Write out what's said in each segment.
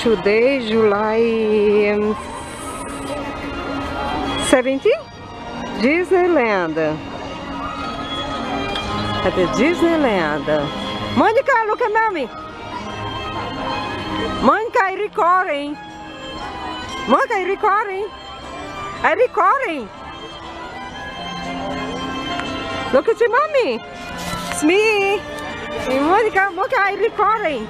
Today, July um, 17? Disneyland. At the Disneyland. Monica, look at mommy. Monica, I recording. Monica, I recording. I recording. Look at your mommy. It's me. Monica, Monica, I recording.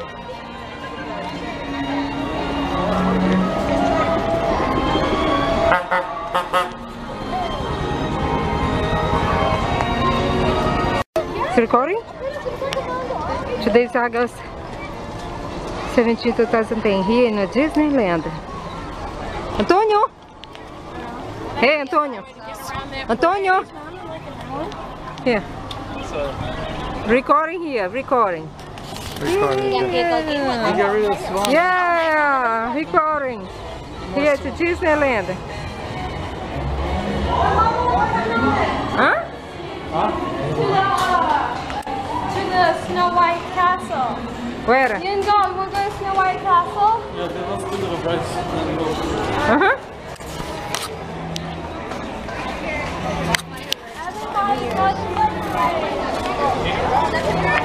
It's recording? Today is August 17, 2010 here in Disneyland. Antônio? Hey, Antônio. Antônio? Here. Recording here, recording. Recording. Yeah, get rid of yeah recording. Here to Disneyland. Huh? To the Snow White Castle. Where? You can go, we'll go to Snow White Castle. Yeah, then let's do the reverse. Uh-huh. Everybody goes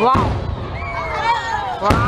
Wow. Wow.